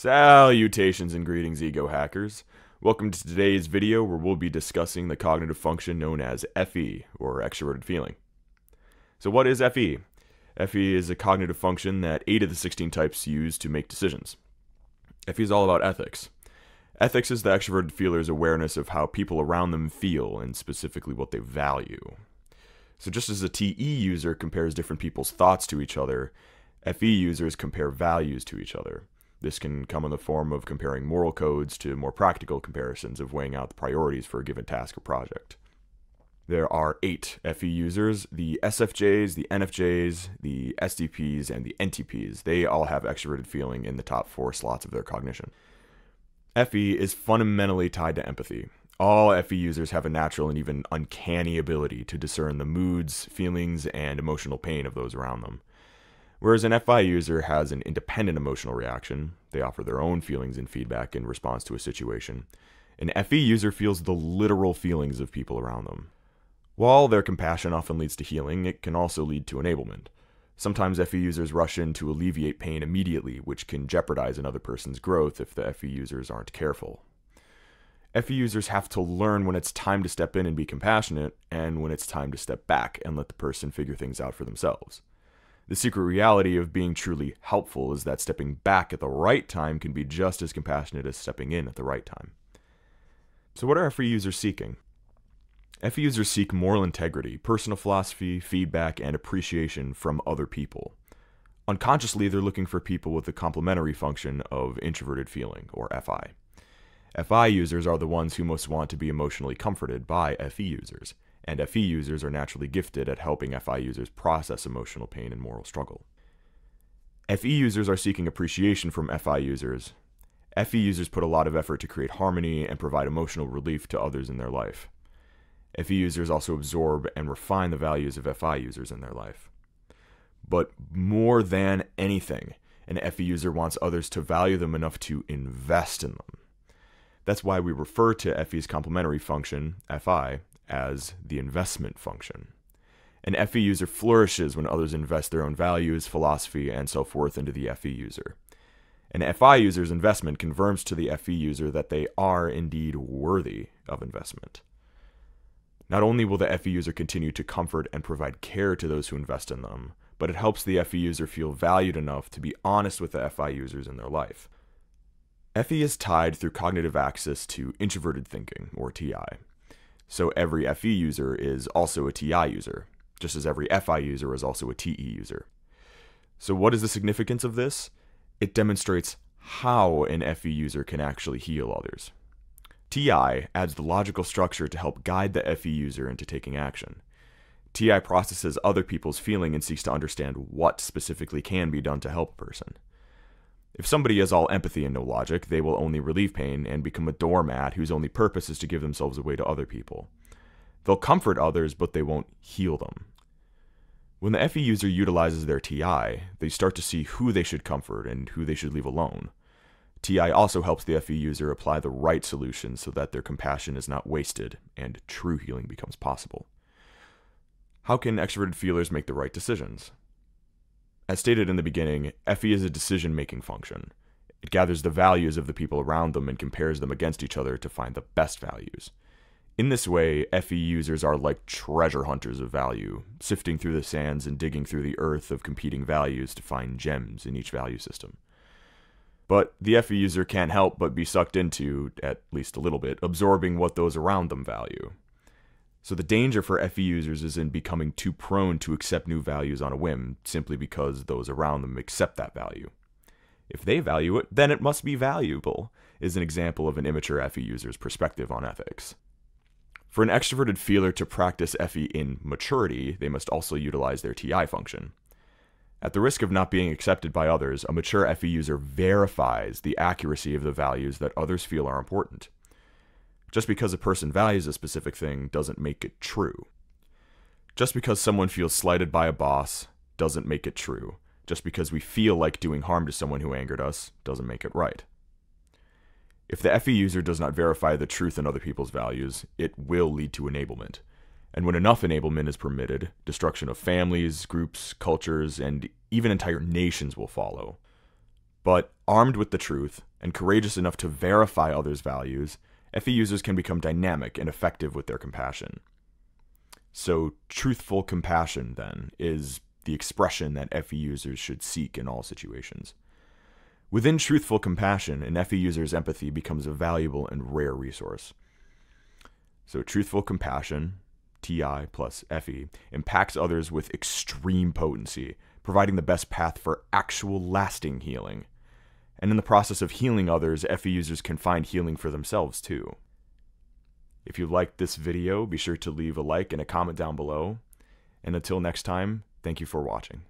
Salutations and greetings, ego hackers. Welcome to today's video where we'll be discussing the cognitive function known as FE, or extroverted feeling. So, what is FE? FE is a cognitive function that 8 of the 16 types use to make decisions. FE is all about ethics. Ethics is the extroverted feeler's awareness of how people around them feel and specifically what they value. So, just as a TE user compares different people's thoughts to each other, FE users compare values to each other. This can come in the form of comparing moral codes to more practical comparisons of weighing out the priorities for a given task or project. There are eight FE users the SFJs, the NFJs, the STPs, and the NTPs. They all have extroverted feeling in the top four slots of their cognition. FE is fundamentally tied to empathy. All FE users have a natural and even uncanny ability to discern the moods, feelings, and emotional pain of those around them. Whereas an FI user has an independent emotional reaction, they offer their own feelings and feedback in response to a situation. An FE user feels the literal feelings of people around them. While their compassion often leads to healing, it can also lead to enablement. Sometimes FE users rush in to alleviate pain immediately, which can jeopardize another person's growth if the FE users aren't careful. FE users have to learn when it's time to step in and be compassionate, and when it's time to step back and let the person figure things out for themselves. The secret reality of being truly helpful is that stepping back at the right time can be just as compassionate as stepping in at the right time. So, what are FE users seeking? FE users seek moral integrity, personal philosophy, feedback, and appreciation from other people. Unconsciously, they're looking for people with the complementary function of introverted feeling, or FI. FI users are the ones who most want to be emotionally comforted by FE users and FE users are naturally gifted at helping FI users process emotional pain and moral struggle. FE users are seeking appreciation from FI users. FE users put a lot of effort to create harmony and provide emotional relief to others in their life. FE users also absorb and refine the values of FI users in their life. But more than anything, an FE user wants others to value them enough to invest in them. That's why we refer to FE's complementary function, FI, as the investment function. An FE user flourishes when others invest their own values, philosophy, and so forth into the FE user. An FI user's investment confirms to the FE user that they are indeed worthy of investment. Not only will the FE user continue to comfort and provide care to those who invest in them, but it helps the FE user feel valued enough to be honest with the FI users in their life. FE is tied through cognitive access to introverted thinking, or TI. So every FE user is also a TI user, just as every FI user is also a TE user. So, what is the significance of this? It demonstrates how an FE user can actually heal others. TI adds the logical structure to help guide the FE user into taking action. TI processes other people's feeling and seeks to understand what specifically can be done to help a person. If somebody is all empathy and no logic, they will only relieve pain and become a doormat whose only purpose is to give themselves away to other people. They'll comfort others, but they won't heal them. When the FE user utilizes their TI, they start to see who they should comfort and who they should leave alone. TI also helps the FE user apply the right solution so that their compassion is not wasted and true healing becomes possible. How can extroverted feelers make the right decisions? As stated in the beginning, FE is a decision making function. It gathers the values of the people around them and compares them against each other to find the best values. In this way, FE users are like treasure hunters of value, sifting through the sands and digging through the earth of competing values to find gems in each value system. But the FE user can't help but be sucked into, at least a little bit, absorbing what those around them value. So the danger for FE users is in becoming too prone to accept new values on a whim simply because those around them accept that value. If they value it, then it must be valuable, is an example of an immature FE user's perspective on ethics. For an extroverted feeler to practice FE in maturity, they must also utilize their TI function. At the risk of not being accepted by others, a mature FE user verifies the accuracy of the values that others feel are important. Just because a person values a specific thing doesn't make it true. Just because someone feels slighted by a boss doesn't make it true. Just because we feel like doing harm to someone who angered us doesn't make it right. If the FE user does not verify the truth in other people's values, it will lead to enablement. And when enough enablement is permitted, destruction of families, groups, cultures, and even entire nations will follow. But armed with the truth and courageous enough to verify others' values, FE users can become dynamic and effective with their compassion. So, truthful compassion, then, is the expression that FE users should seek in all situations. Within truthful compassion, an FE user's empathy becomes a valuable and rare resource. So, truthful compassion, TI plus FE, impacts others with extreme potency, providing the best path for actual lasting healing. And in the process of healing others, FE users can find healing for themselves too. If you liked this video, be sure to leave a like and a comment down below. And until next time, thank you for watching.